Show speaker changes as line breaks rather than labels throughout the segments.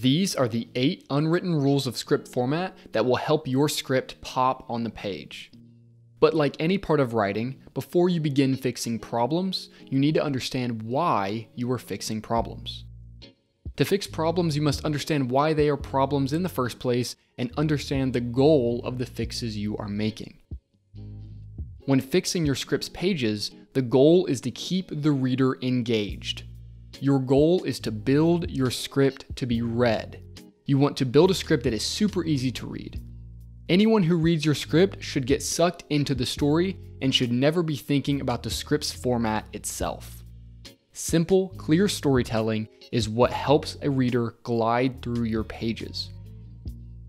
These are the eight unwritten rules of script format that will help your script pop on the page. But like any part of writing, before you begin fixing problems, you need to understand why you are fixing problems. To fix problems, you must understand why they are problems in the first place and understand the goal of the fixes you are making. When fixing your script's pages, the goal is to keep the reader engaged. Your goal is to build your script to be read. You want to build a script that is super easy to read. Anyone who reads your script should get sucked into the story and should never be thinking about the script's format itself. Simple, clear storytelling is what helps a reader glide through your pages.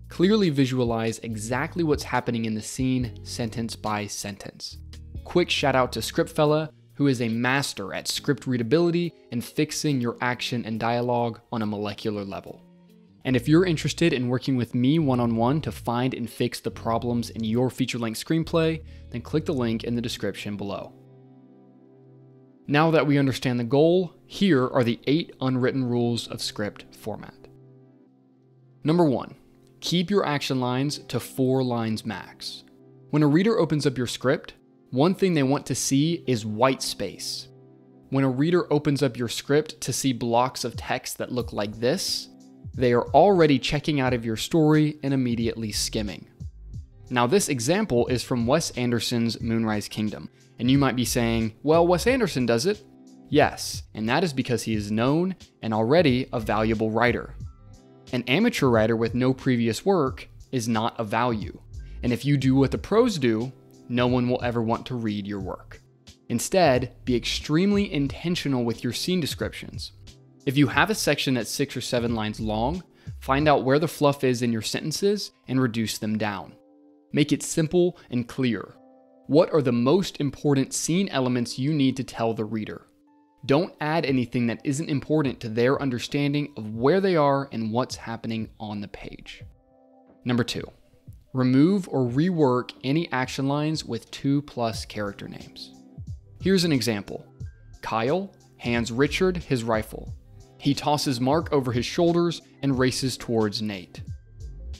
Clearly visualize exactly what's happening in the scene, sentence by sentence. Quick shout out to Scriptfella, who is a master at script readability and fixing your action and dialogue on a molecular level. And if you're interested in working with me one on one to find and fix the problems in your feature length screenplay, then click the link in the description below. Now that we understand the goal, here are the eight unwritten rules of script format. Number one, keep your action lines to four lines max. When a reader opens up your script, one thing they want to see is white space. When a reader opens up your script to see blocks of text that look like this, they are already checking out of your story and immediately skimming. Now, this example is from Wes Anderson's Moonrise Kingdom, and you might be saying, well, Wes Anderson does it. Yes, and that is because he is known and already a valuable writer. An amateur writer with no previous work is not a value, and if you do what the pros do, no one will ever want to read your work. Instead, be extremely intentional with your scene descriptions. If you have a section that's six or seven lines long, find out where the fluff is in your sentences and reduce them down. Make it simple and clear. What are the most important scene elements you need to tell the reader? Don't add anything that isn't important to their understanding of where they are and what's happening on the page. Number two, Remove or rework any action lines with two plus character names. Here's an example Kyle hands Richard his rifle. He tosses Mark over his shoulders and races towards Nate.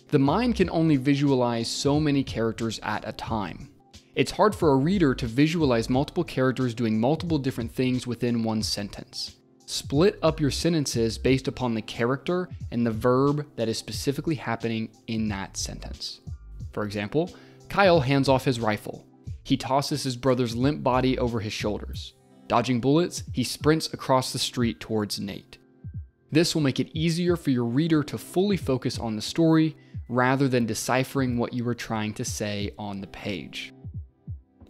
The mind can only visualize so many characters at a time. It's hard for a reader to visualize multiple characters doing multiple different things within one sentence. Split up your sentences based upon the character and the verb that is specifically happening in that sentence. For example, Kyle hands off his rifle. He tosses his brother's limp body over his shoulders. Dodging bullets, he sprints across the street towards Nate. This will make it easier for your reader to fully focus on the story rather than deciphering what you were trying to say on the page.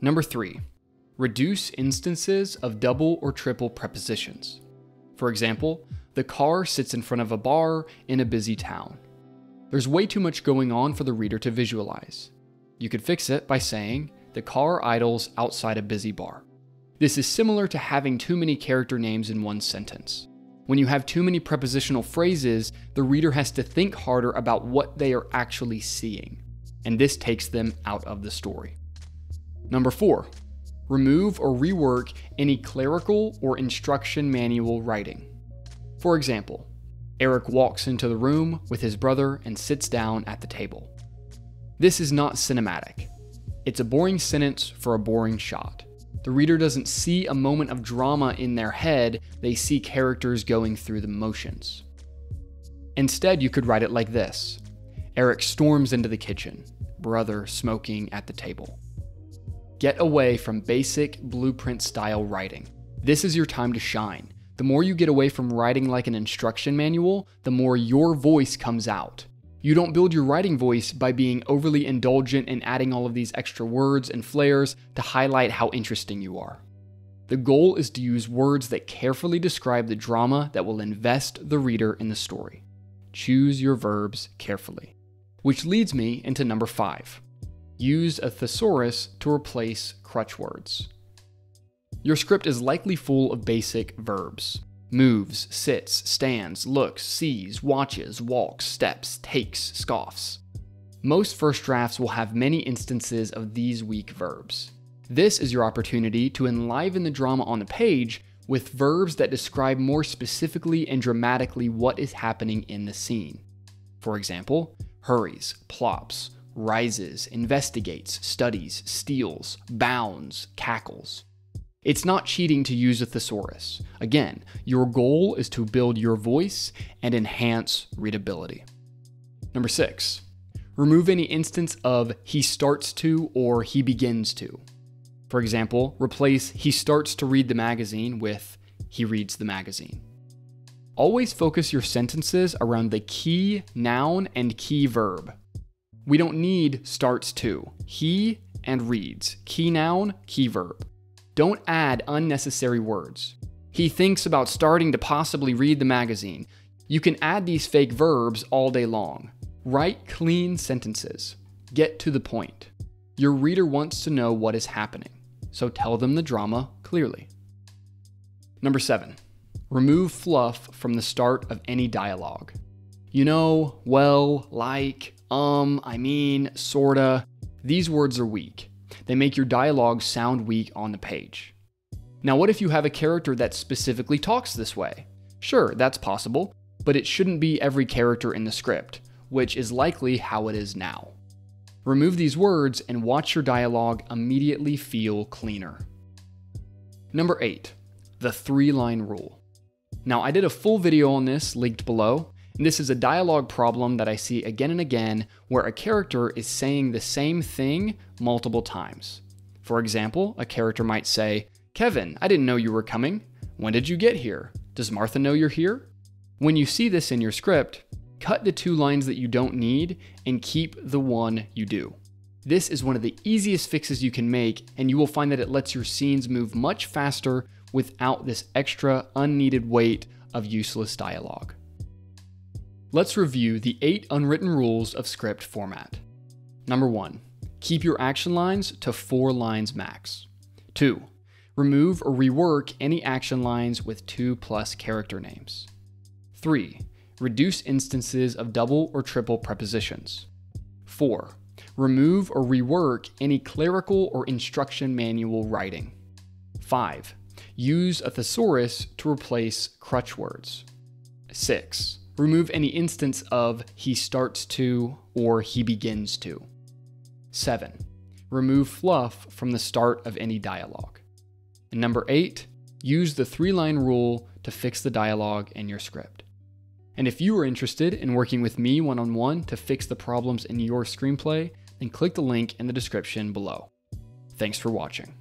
Number three, reduce instances of double or triple prepositions. For example, the car sits in front of a bar in a busy town. There's way too much going on for the reader to visualize. You could fix it by saying, the car idles outside a busy bar. This is similar to having too many character names in one sentence. When you have too many prepositional phrases, the reader has to think harder about what they are actually seeing, and this takes them out of the story. Number four, remove or rework any clerical or instruction manual writing. For example, Eric walks into the room with his brother and sits down at the table. This is not cinematic. It's a boring sentence for a boring shot. The reader doesn't see a moment of drama in their head, they see characters going through the motions. Instead, you could write it like this Eric storms into the kitchen, brother smoking at the table. Get away from basic blueprint style writing. This is your time to shine. The more you get away from writing like an instruction manual, the more your voice comes out. You don't build your writing voice by being overly indulgent and adding all of these extra words and flares to highlight how interesting you are. The goal is to use words that carefully describe the drama that will invest the reader in the story. Choose your verbs carefully. Which leads me into number five use a thesaurus to replace crutch words. Your script is likely full of basic verbs moves, sits, stands, looks, sees, watches, walks, steps, takes, scoffs. Most first drafts will have many instances of these weak verbs. This is your opportunity to enliven the drama on the page with verbs that describe more specifically and dramatically what is happening in the scene. For example, hurries, plops, rises, investigates, studies, steals, bounds, cackles. It's not cheating to use a thesaurus. Again, your goal is to build your voice and enhance readability. Number six, remove any instance of he starts to or he begins to. For example, replace he starts to read the magazine with he reads the magazine. Always focus your sentences around the key noun and key verb. We don't need starts to. He and reads. Key noun, key verb. Don't add unnecessary words. He thinks about starting to possibly read the magazine. You can add these fake verbs all day long. Write clean sentences. Get to the point. Your reader wants to know what is happening, so tell them the drama clearly. Number seven, remove fluff from the start of any dialogue. You know, well, like, um, I mean, sorta. These words are weak. They make your dialogue sound weak on the page. Now, what if you have a character that specifically talks this way? Sure, that's possible, but it shouldn't be every character in the script, which is likely how it is now. Remove these words and watch your dialogue immediately feel cleaner. Number 8. The three line rule. Now, I did a full video on this linked below, and this is a dialogue problem that I see again and again where a character is saying the same thing multiple times. For example, a character might say, Kevin, I didn't know you were coming. When did you get here? Does Martha know you're here? When you see this in your script, cut the two lines that you don't need and keep the one you do. This is one of the easiest fixes you can make, and you will find that it lets your scenes move much faster without this extra unneeded weight of useless dialogue. Let's review the eight unwritten rules of script format. Number one, keep your action lines to four lines max. Two, remove or rework any action lines with two plus character names. Three, reduce instances of double or triple prepositions. Four, remove or rework any clerical or instruction manual writing. Five, use a thesaurus to replace crutch words. Six, Remove any instance of he starts to or he begins to. 7. Remove fluff from the start of any dialogue. And number 8. Use the three line rule to fix the dialogue in your script. And if you are interested in working with me one on one to fix the problems in your screenplay, then click the link in the description below. Thanks for watching.